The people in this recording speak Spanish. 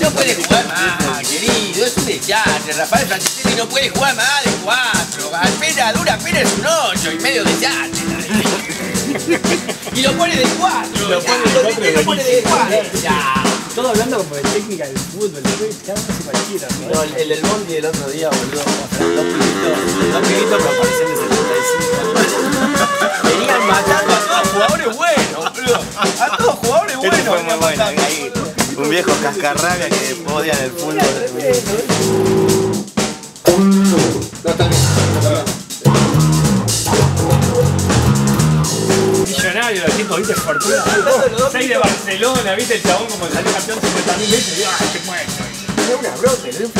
No puede jugar más, querido, es un desastre. Rafael Franceschi no puede jugar más de cuatro. Alpera, dura pena es un ocho y medio desastre. Y lo pone de cuatro. Lo pone de cuatro ¿por qué lo pone de cuatro. Ya. Todo hablando como de técnica del fútbol, cada uno hace cualquiera, ¿no? El, el del Bondi el otro día, boludo, dos pibitos, dos pibitos con aparición de 75. Venían matando a todos jugadores buenos, boludo. A todos jugadores buenos un viejo cascarrabia que odia en el fútbol. Millonario, los tipos, viste, fortuna. Seis de Barcelona, viste, el chabón como salió campeón 50 mil veces. y, ¡Ay, qué bueno! Era una broma, le dio un